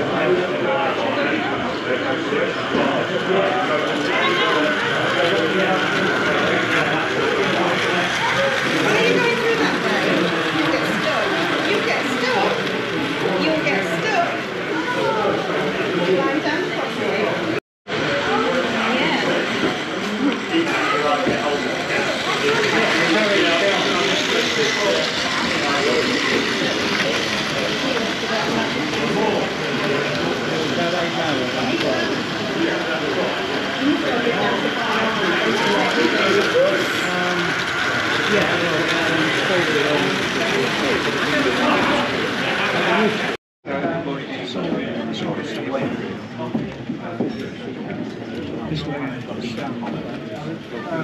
Thank you.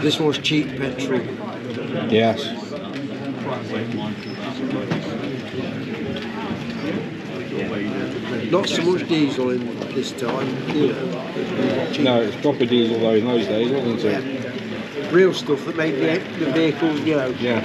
This one's cheap petrol. Yes. Not so much diesel in this time, you know. No, it's proper diesel though in those days, wasn't it? Yeah. Real stuff that made the, the vehicles, you know. Yes.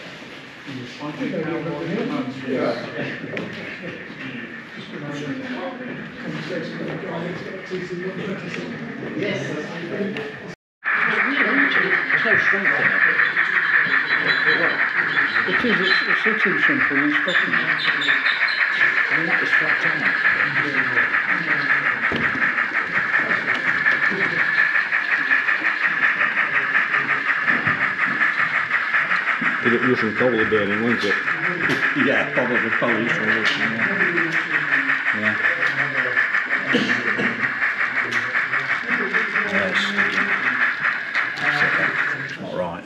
There's no strength in it. It is, it's, it's so too simple and stopping. I mean, that was flat to get you some cola burning, won't it? yeah, probably, probably. Yeah. yeah. yeah not right.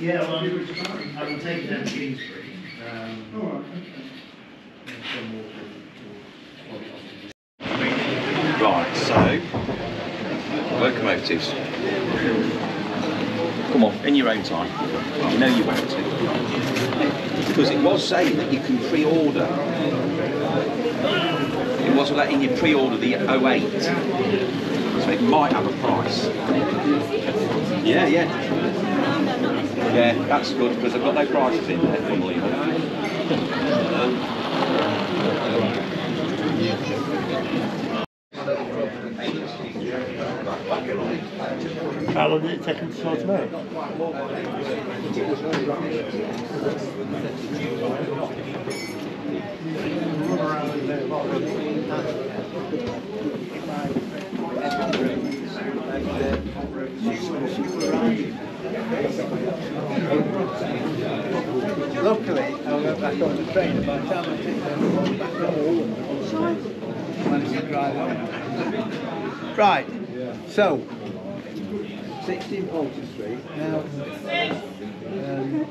Yeah, well, I'm, I will take it down to Kingsbury. Um, Right, so locomotives. Come on, in your own time. You know you want to. Because it was saying that you can pre-order. It was letting you pre-order the 08. So it might have a price. Yeah, yeah. Yeah, that's good because I've got no prices in there, funnily enough. How long did it take to sort them out? Luckily, I went back on the train, and by the time I took home, I managed to drive home. Right, so, 16 Poulter Street, now, um,